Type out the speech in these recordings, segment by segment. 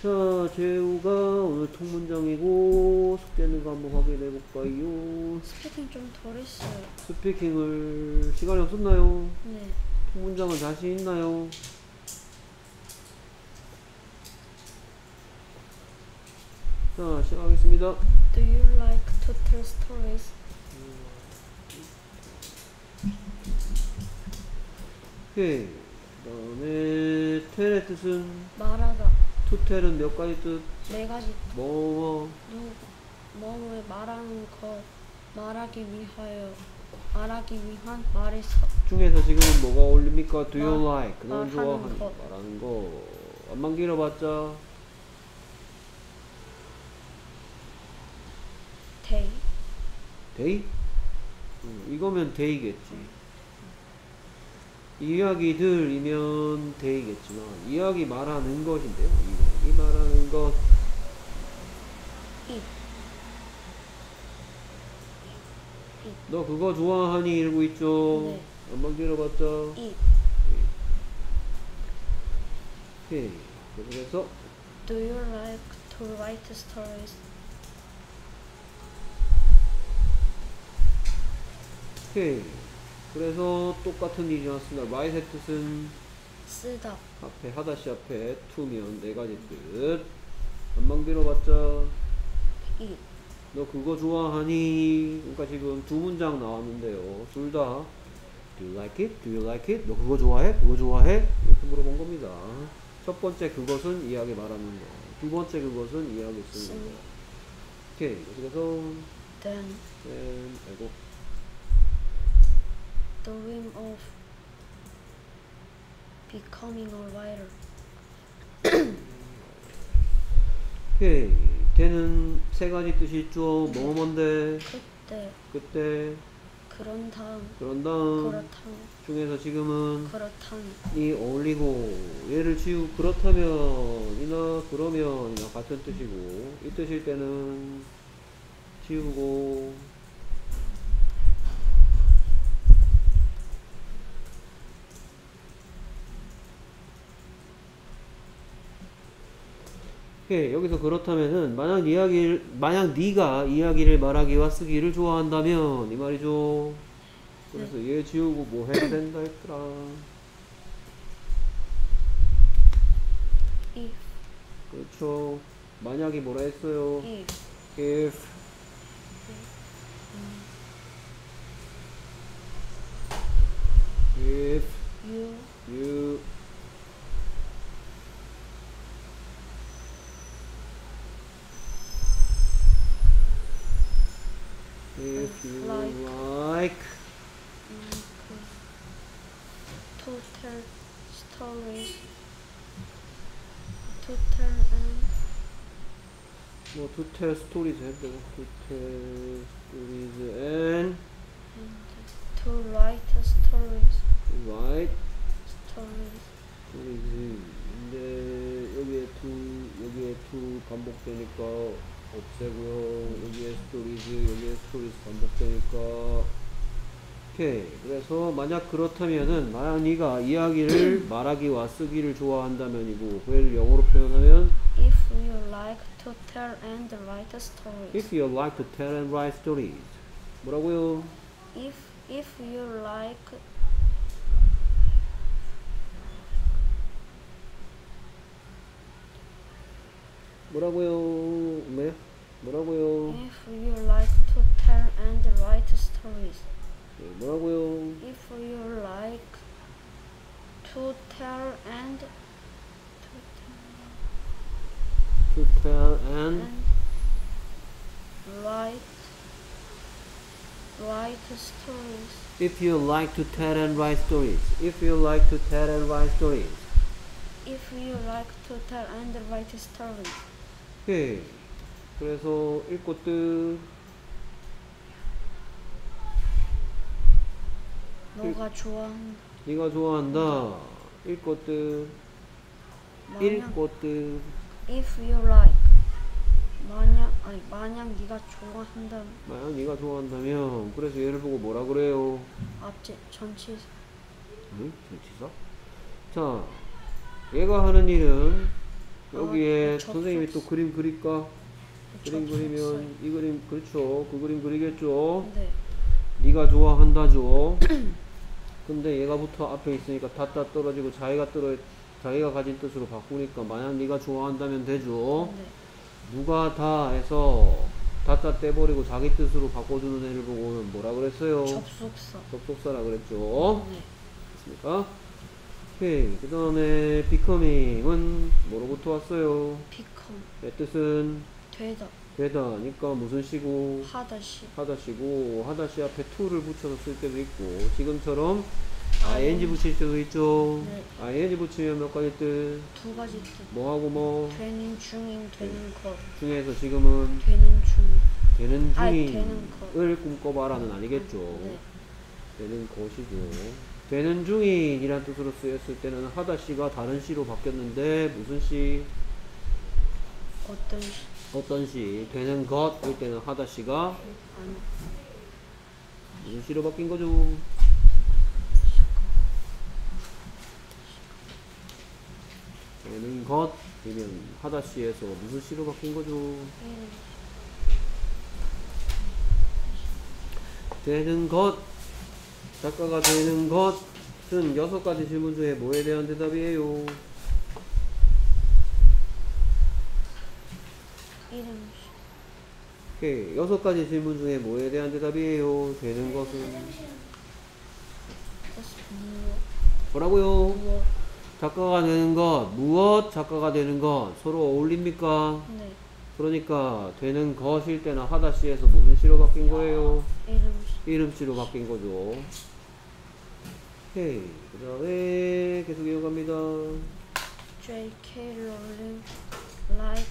자, 재우가 오늘 통문장이고 숙제는 거 한번 확인해 볼까요? 스피킹 좀 덜 했어요. 스피킹을 시간이 없었나요? 네. 통문장은 자신 있나요? 자, 시작하겠습니다. Do you like to tell stories? 오케이. 그 다음에 텔의 뜻은 말하다. 투텔은 몇 가지 뜻? 네 가지 뭐, 누 뭐뭐 말하는 것 말하기 위하여 말하기 위한 말에서 중에서 지금은 뭐가 어울립니까? Do you 말- like? 넌 말하는 좋아하니? 것. 말하는 거. 안만 길어봤자 day They? 음, 이거면 they겠지. 이야기들이면 they겠지만 이야기 말하는 것인데요. 이야기 말하는 것. 너 그거 좋아하니? 이러고 있죠. 네. 암만 길어봤자. it 오케이. 그래서 Do you like to write stories? 오케이. 그래서 똑같은 일이 나왔습니다. write의 뜻은 쓰다 앞에 하다시 앞에 to면 네 가지 뜻. 안만 길어봤자. it 너 그거 좋아하니? 그러니까 지금 두 문장 나왔는데요. 둘 다 Do you like it? Do you like it? 너 그거 좋아해? 그거 좋아해? 이렇게 물어본 겁니다. 첫 번째 그것은 이야기 말하는 거. 두 번째 그것은 이야기 쓰는 거. 오케이. 그래서 then 음, 아이 고 dream of becoming a writer 오케이. 걔는 세 가지 뜻이 있죠. 뭐 뭔데? 그때 그때 그런 다음 그런 다음 그렇다면 중에서 지금은 그렇다면 이 어울리고 얘를 지우 그렇다면이나 그러면이나 같은 뜻이고 이 뜻일 때는 지우고 예, 여기서 그렇다면은 만약 이야기를 만약 네가 이야기를 말하기와 쓰기를 좋아한다면 이 말이죠. 그래서 얘 지우고 뭐 해야 된다 했더라. if 그렇죠. 만약이 뭐라 했어요? if if if you you if you Like. like mm, to tell stories to tell and 뭐 to tell stories 해도 to tell stories and to write stories write stories stories 근데 여기에 to 여기에 to 반복되니까 없애고요 여기에 stories 여기에 stories 반복되니까 오케이 그래서 만약 그렇다면은 만약 네가 이야기를 말하기와 쓰기를 좋아한다면이고 그를 영어로 표현하면 if you like to tell and write stories if you like to tell and write stories 뭐라고요? if if you like But I will live. But I will. If you like to tell and write stories. Yeah, but I will. If you like to tell and. To tell, to tell and, and. Write. Write stories. If you like to tell and write stories. If you like to tell and write stories. If you like to tell and write stories. 오케이 그래서 읽고 뜻 너가 좋아하는 네가 좋아한다. 읽고 뜻 만약 읽고 뜻 if you like. 만약 아니 만약 네가 좋아한다면. 만약 네가 좋아한다면. 그래서 얘를 보고 뭐라 그래요? 앞제 전치 응? 전치사? 자 얘가 하는 일은 여기에 접속- 선생님이 또 그림 그릴까? 그림. 그리면 이 그림 그렇죠. 그 그림 그리겠죠. 네. 네가 좋아한다죠. 근데 얘가부터 앞에 있으니까 닫다 떨어지고 자기가 떨어 자기가 가진 뜻으로 바꾸니까 만약 네가 좋아한다면 되죠. 네. 누가 다 해서 닫다 떼버리고 자기 뜻으로 바꿔주는 애를 보고는 뭐라 그랬어요? 접속사. 접속사라 그랬죠. 네. 됐습니까? 오케이. 그 다음에 becoming은 뭐로부터 왔어요? become 내 뜻은 되다 되다니까 무슨 시고 하다시 하다시고 하다시 앞에 to를 붙여서 쓸 때도 있고 지금처럼 아, ing 붙일 때도 있죠. 네. ing 붙이면 몇 가지 뜻? 두 가지 뜻 뭐하고 뭐 되는 중인 되는 것 중에서 지금은 되는 중 되는 중인을 되는 꿈꿔봐라는 아니겠죠. 네. 되는 것이죠. 되는 중인 이란 뜻으로 쓰였을 때는 하다 시가 다른 시로 바뀌었는데 무슨 시? 어떤 시 어떤 시? 되는 것일 때는 하다 시가 아니 무슨 시로 바뀐 거죠? 되는 것이면 하다 시에서 무슨 시로 바뀐 거죠? 음, 되는 것 작가가 되는 것은 여섯 가지 질문 중에 뭐에 대한 대답이에요? 이름 오케이 여섯 가지 질문 중에 뭐에 대한 대답이에요? 되는 것은 뭐라고요? 무엇 작가가 되는 것 무엇 작가가 되는 것 서로 어울립니까? 네 그러니까 되는 것일 때는 하다시에서 무슨 시로 바뀐 거예요? 이름 이름시로 바뀐 거죠. 오케이 그 다음에 계속 이어갑니다. J.K. Rowling like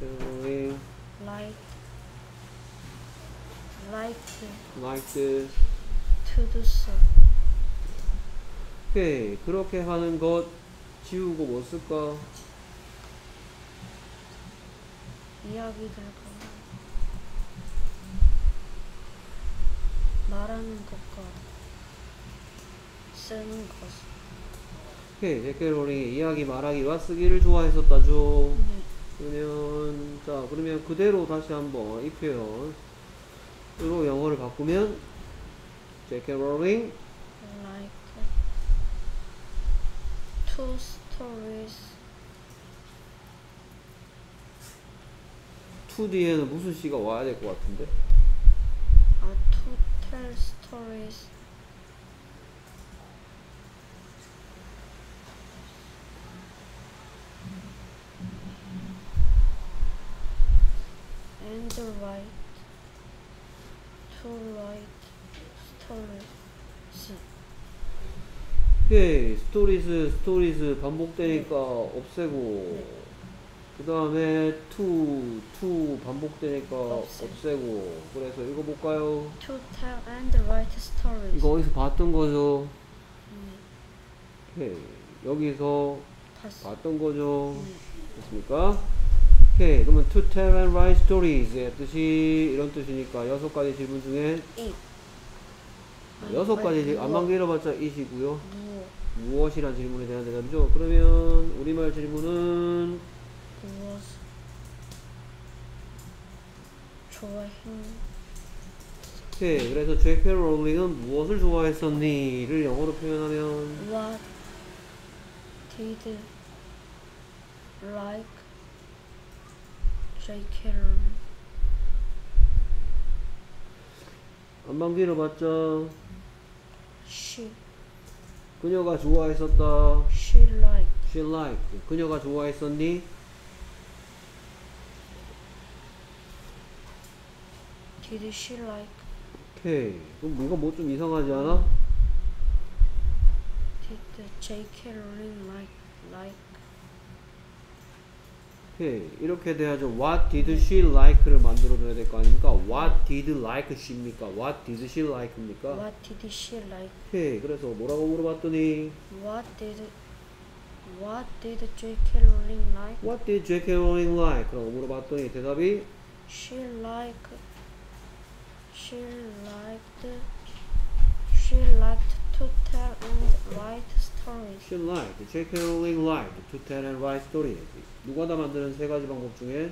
Going like like like to do so 오케이 그렇게 하는 것 지우고 뭐 쓸까? 이야기들과 말하는 것과 쓰는 것 오케이 제케 로링이 이야기 말하기와 쓰기를 좋아했었다죠. 네. 그러면 자 그러면 그대로 다시 한번 이 표현 으로 영어를 바꾸면 제케 로링 like two stories 2D에는 무슨 시가 와야 될 것 같은데 are to tell stories and write to write stories 오케이 stories 반복되니까 없애고 그 다음에 to, to 반복되니까 없애. 없애고 그래서 읽어볼까요? to tell and write stories 이거 어디서 봤던 거죠? 네, 오케이 여기서 봤어 봤던 거죠 네. 됐습니까? 오케이 그러면 to tell and write stories의 뜻이 이런 뜻이니까 여섯 가지 질문 중에 이 여섯 가지 질- 무엇, 안만 길어봤자 이시고요 무엇 무엇이란 질문에 대한 대답이죠 그러면 우리말 질문은 무엇 좋아했니 오케이 그래서 제이크 롤링은 무엇을 좋아했었니?를 영어로 표현하면 What did like J.K. Rowling? 안만 길어봤자 She 그녀가 좋아했었다 she liked she liked 그녀가 좋아했었니? did she like 오케이 그럼 뭔가 뭐 좀 이상하지 않아? did J.K. Rowling like like 오케이 이렇게 돼야죠 What did she like를 만들어줘야 될 거 아닙니까? What did like she입니까? What did she like입니까? What did she like? 오케이 그래서 뭐라고 물어봤더니 What did What did J.K. Rowling like? What did J.K. Rowling like? 라고 물어봤더니 대답이 She liked she liked she liked to tell and write stories. She liked, J.K. Rowling liked to tell and write stories. 누가 다 만드는 세 가지 방법 중에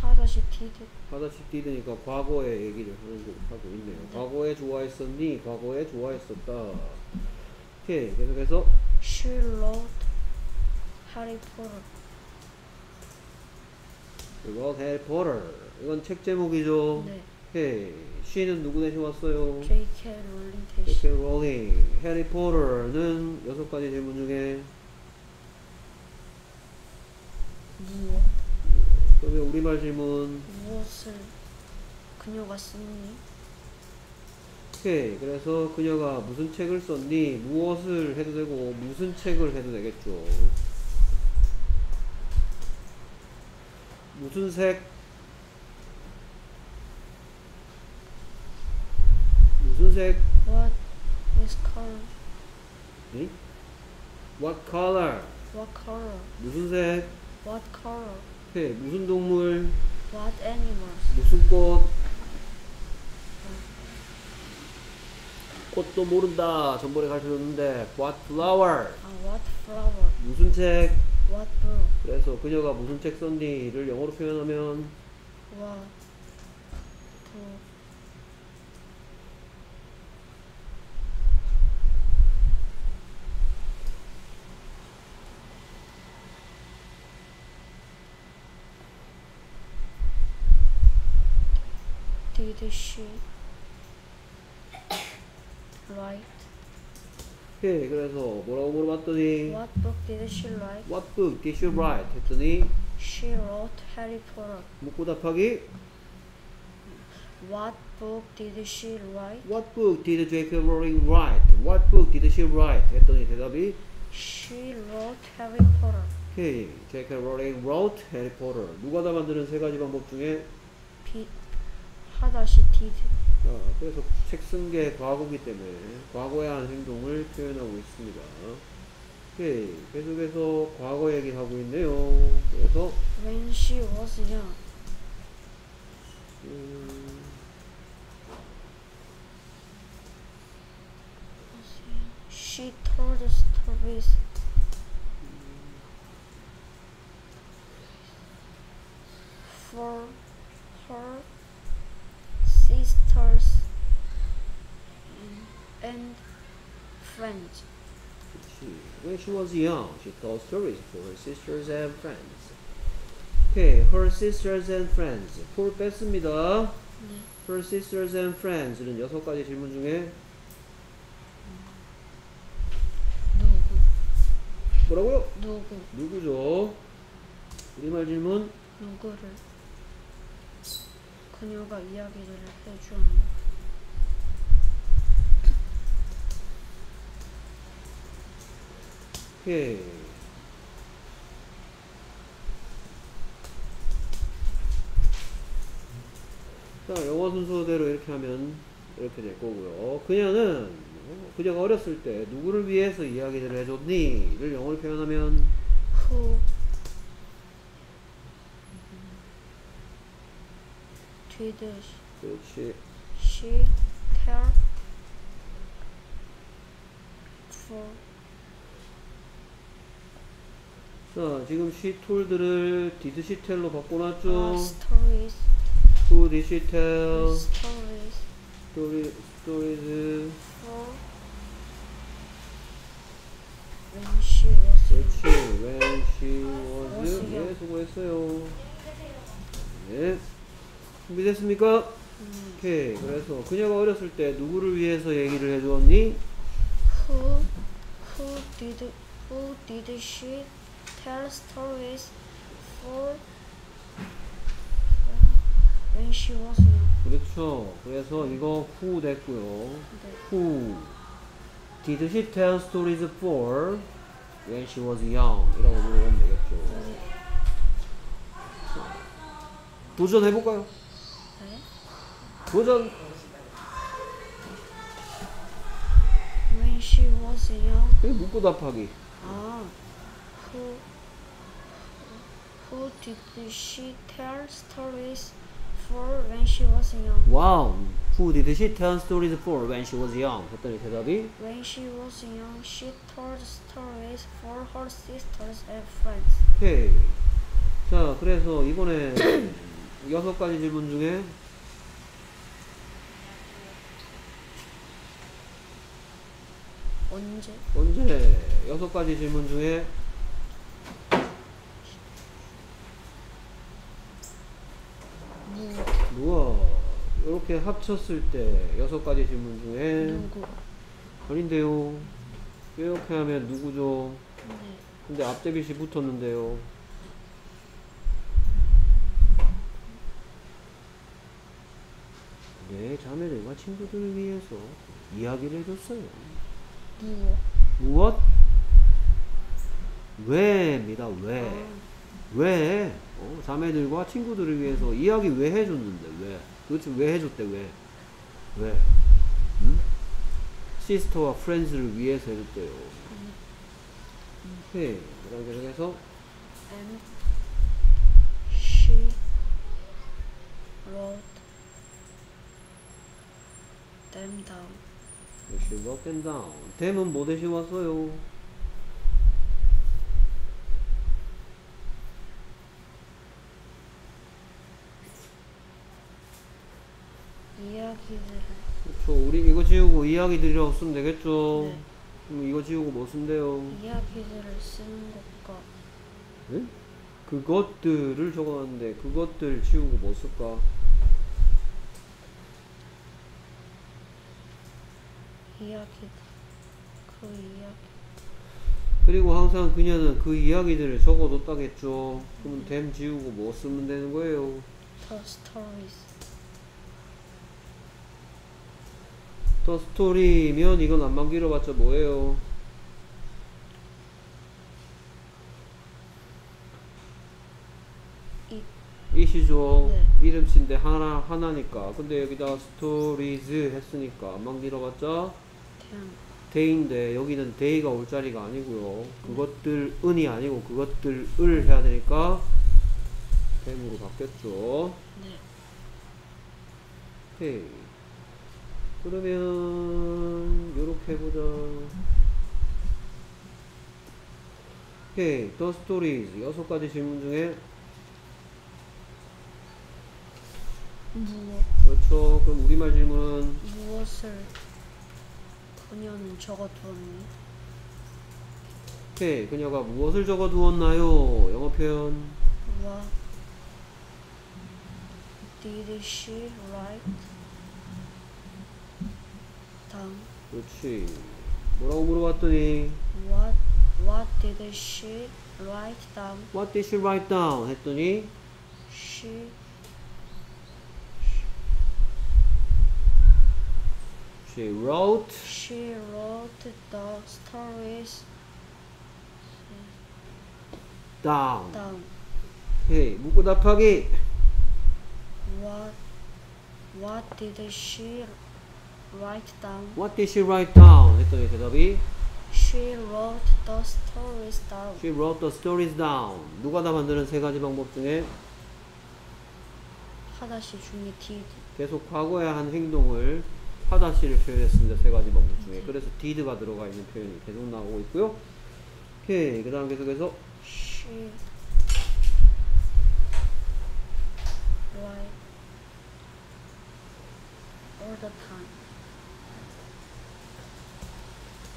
하다시 did. 하다시 did니까 과거의 얘기를 하는 거 하고 있네요. 과거에 좋아했었니? 과거에 좋아했었다. 오케이. 계속해서 She wrote Harry Potter. 이거 해리 포터. 이건 책 제목이죠. 네. 오케이. She는 누구 대신 왔어요? J.K. 롤링 대신. J.K. Rowling. 해리 포터는 여섯 가지 질문 중에 무엇? 그러면 우리말 질문. 무엇을 그녀가 썼니? 오케이. 그래서 그녀가 무슨 책을 썼니? 무엇을 해도 되고 무슨 책을 해도 되겠죠. 무슨 색? 무슨 색? What is color? 응? What color? What color? 무슨 색? What color? 오케이. 무슨 동물? What animals? 무슨 꽃? 꽃도 모른다. 전번에 가르쳐줬는데 What flower? 아, what flower? 무슨 책? What book? 그래서 그녀가 무슨 책 썼니를 영어로 표현하면 What book? Did she write? 오케이. 그래서 뭐라고 물어봤더니 What book did she write? What book did you write? 했더니 She wrote Harry Potter. 묻고 답하기 What book did she write? What book did J.K. Rowling write? What book did she write? 했더니 대답이 She wrote Harry Potter. 오케이. J.K. Rowling wrote Harry Potter. 누가 다 만드는 세 가지 방법 중에 비 하다시 did. 자, 그래서 책 쓴 게 과거기 때문에 과거에 한 행동을 표현하고 있습니다. 오케이. 계속해서 과거 얘기하고 있네요. 그래서 When she was young, 음, she told stories. For her sisters and, friends. she, when she was young, she told stories for her sisters and friends. 오케이. Her sisters and friends. for 뺐습니다. 네. Her sisters and friends는 여섯 가지 질문 중에 누구? 뭐라고요? 누구? 누구죠? 우리말 질문 누구를? 그녀가 이야기를 해주었는데. 오케이. 자, 영어 순서대로 이렇게 하면 이렇게 될 거고요. 그녀는 어, 그녀가 어렸을 때 누구를 위해서 이야기를 해줬니?를 영어로 표현하면 Who did 그렇지. she tell for 자, 지금 she told를 did she tell로 바꿔놨죠? uh, stories Who did she tell? stories Story, stories. for when she was. 그렇지. When she was 네, young. 수고했어요. 네. 준비됐습니까? 음, 오케이. 그래서 그녀가 어렸을 때 누구를 위해서 얘기를 해주었니? who who did who did she tell stories for when she was young? 그렇죠. 그래서 이거 who 됐고요. 네. Who did she tell stories for when she was young? 이라고 물어보면 되겠죠. 도전해볼까요? 네. 도전! When she was young. 여기 묻고 답하기. 아, who who did she tell stories for when she was young. Wow. Who did she tell stories for when she was young? 했더니 대답이 When she was young, she told stories for her sisters and friends. 오케이. 자, 그래서 이번에 여섯 가지 질문 중에 언제? 언제 여섯 가지 질문 중에 무, 누가 이렇게 합쳤을 때 여섯 가지 질문 중에 누구? 아닌데요. 이렇게 하면 누구죠? 네. 근데 앞제빗이 붙었는데요. 네, 자매들과 친구들을 위해서 이야기를 해줬어요. 무엇? 왜입니다. 왜? 아, 왜? 어, 자매들과 친구들을 위해서 이야기 왜 해줬는데 왜? 도대체 왜 해줬대 왜? 왜? 응? 시스터와 프렌즈를 위해서 해줬대요. 오케이. 그다음 계속해서 and she wrote them down. She them down. 댐은 뭐 대신 왔어요? 이야기들을 그렇죠. 우리 이거 지우고 이야기들이라고 쓰면 되겠죠. 네. 그럼 이거 지우고 뭐 쓴대요? 이야기들을 쓰는 것과 네? 그것들을 적어놨는데 그것들 지우고 뭐 쓸까? 이야기들 그 이야기 그리고 항상 그녀는 그 이야기들을 적어뒀다겠죠. 그러면 댐 지우고 뭐 쓰면 되는 거예요? the stories the story면 이건 암만 길어봤자 뭐예요? 이 이시죠. 네. 이름치인데 하나 하나니까. 근데 여기다 stories 했으니까 암만 길어봤자 they인데 여기는 they가 올 자리가 아니고요. 그것들 은이 아니고 그것들을 해야 되니까 them으로 바뀌었죠. 네 오케이. 그러면 요렇게 해보자. 오케이. The stories 여섯 가지 질문 중에 무엇 그렇죠. 그럼 우리말 질문은 무엇을 그녀는 적어두었니? 오케이. 그녀가 무엇을 적어두었나요? 영어 표현. What did she write down? 그렇지. 뭐라고 물어봤더니 What What did she write down? What did she write down? 했더니 She she wrote she wrote the stories down. down. 오케이. 묻고 답하기. What What did she write down? What did she write down? 했더니 대답이 She wrote the stories down. She wrote the stories down. 누가 다 만드는 세 가지 방법 중에 하다시 중에 did. 계속 과거에 한 행동을 하다시를 표현했습니다. 세 가지 방법 중에. 그래서 did가 들어가 있는 표현이 계속 나오고 있고요. 오케이. 그 다음 계속해서.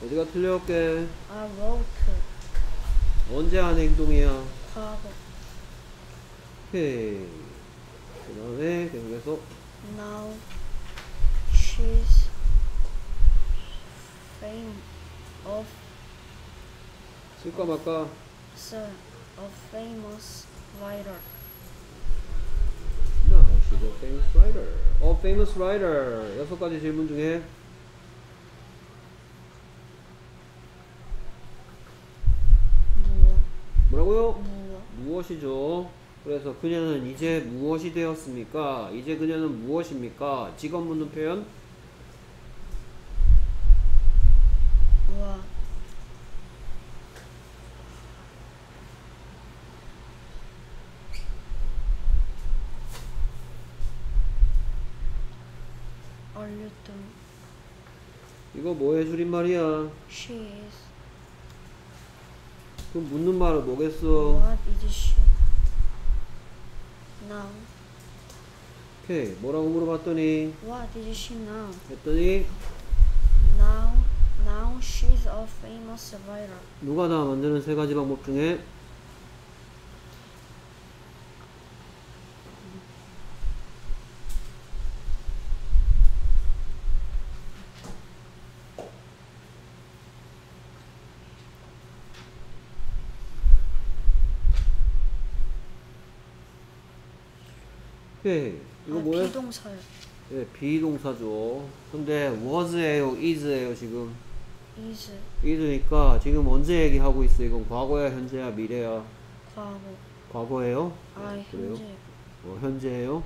어디가 틀렸게 I wrote 언제 한 행동이야? 과거. 오케이. 그 다음에 계속해서 Now she's fame of 쓸까 말까? sir, a famous writer. No, she's a famous writer. A famous writer. 여섯 가지 질문 중에? 뭐라고요? 무엇? 무엇이죠? 그래서 그녀는 이제 무엇이 되었습니까? 이제 그녀는 무엇입니까? 직업 묻는 표현? 와 are you doing? 이거 뭐의 줄임말이야? She is. 그럼 묻는 말은 뭐겠어? What is she? Now. 오케이 뭐라고 물어봤더니 What is she now? 했더니 Now, now she's a famous writer. 누가 다 만드는 세 가지 방법 중에 오케이 이거 아, 뭐야? 비동사요. 예, 비동사죠. 근데 was예요, is예요 지금. is is니까 지금 언제 얘기하고 있어? 이건 과거야, 현재야, 미래야? 과거. 과거예요? 아 네? 현재. 어, 현재예요?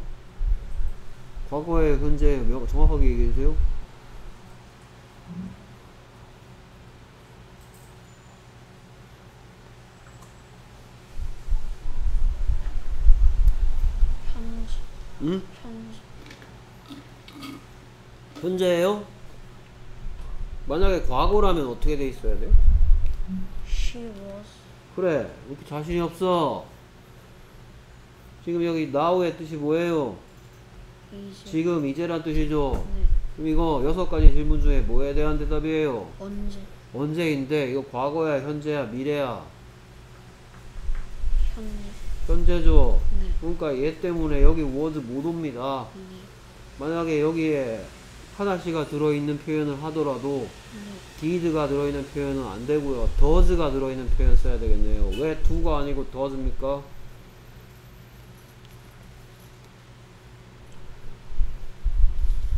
현재예요? 명- 정확하게 얘기해 주세요. 현재. 응? 현재. 현재예요? 만약에 과거라면 어떻게 돼 있어야 돼? She was. 그래, 이렇게 자신이 없어. 지금 여기 now의 뜻이 뭐예요? is. 지금 이제란 뜻이죠. 네. 그럼 이거 여섯 가지 질문 중에 뭐에 대한 대답이에요? 언제. 언제인데 이거 과거야, 현재야, 미래야? 현재. 현재죠. 네. 그러니까 얘 때문에 여기 was 못 옵니다. 네. 만약에 여기에 하나씩가 들어있는 표현을 하더라도 네. did가 들어있는 표현은 안 되고요. does가 들어있는 표현 써야 되겠네요. 왜 do가 아니고 does입니까?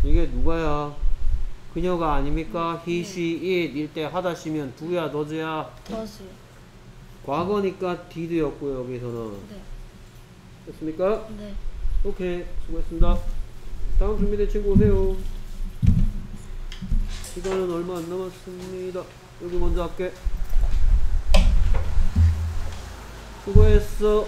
이게 누가야? 그녀가 아닙니까? he, she, it 일때 하다시면 do야, does야? does. 과거니까 did였고요, 여기서는. 네. 됐습니까? 네. 오케이, 수고했습니다. 다음 준비된 친구 오세요. 시간은 얼마 안 남았습니다. 여기 먼저 할게. 수고했어.